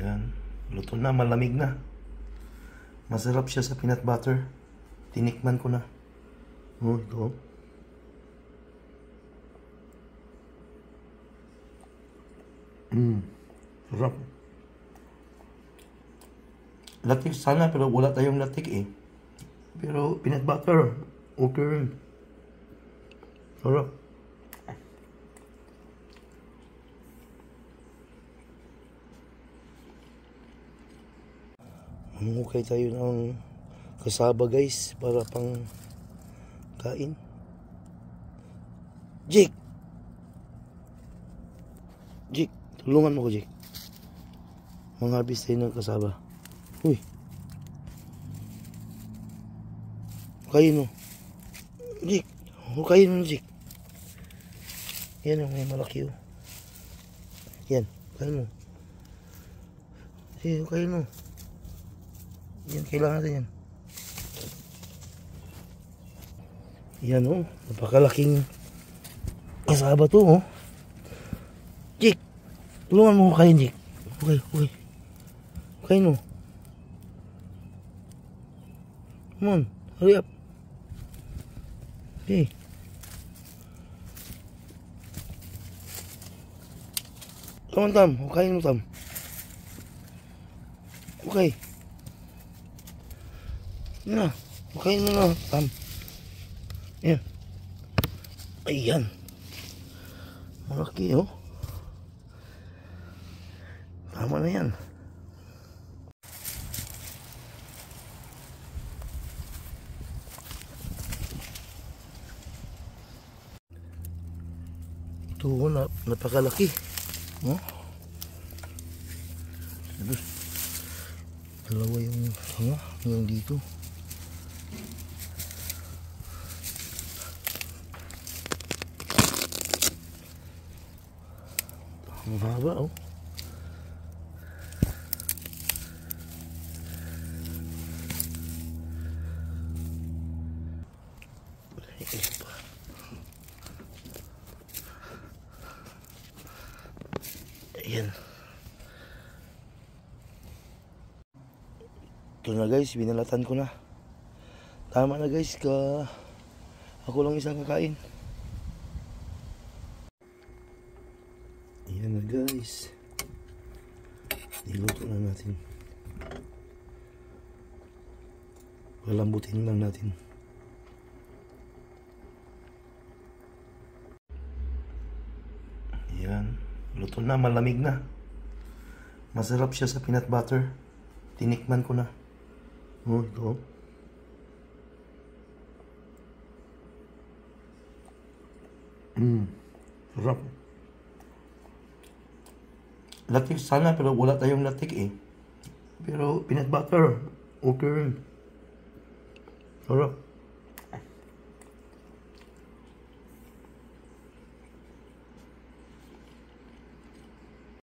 Yan. Luto na, malamig na. Masarap siya sa peanut butter. Tinikman ko na. Oh, ito. Mmm. Sarap. Latik sana pero wala tayong latik eh. Pero peanut butter, okay rin. Sarap. Mamukay tayo ng kasaba guys para pang kain. Jake! Jake, tulungan mo ko Jake. Manghabis tayo ng kasaba. Uy. Hukayin mo. Jake, hukayin mo Jake. Yan oh, may malaki oh. Yan, hukayin mo. Sige, hukayin mo. Yan, kailangan natin yan. Yan oh, napakalaking kasaba to oh. Jake, tulungan mo hukayin Jake. Okay, okay. Hukayin mo. Come on, hurry up. Okay. Come on, Tam. Hukayin mo, Tam. Okay. Na. Hukayin mo na, Tam. Yan. Ayan. Malaki, oh. Tama na yan. Ito, oh, na, napakalaki. Oh. Ano? Dalawa yung hanga, yung dito. Ang haba, oh. Ayan. Ito na guys, binalatan ko na. Tama na guys, ka ako lang isang kakain. Ayan na guys. Niluto na natin. Palambutin lang natin. Ayan. Luto na, malamig na. Masarap siya sa peanut butter. Tinikman ko na. Oh, ito. Mmm. Sarap. Latik sana pero wala tayong latik eh. Pero peanut butter, okay rin. Sarap.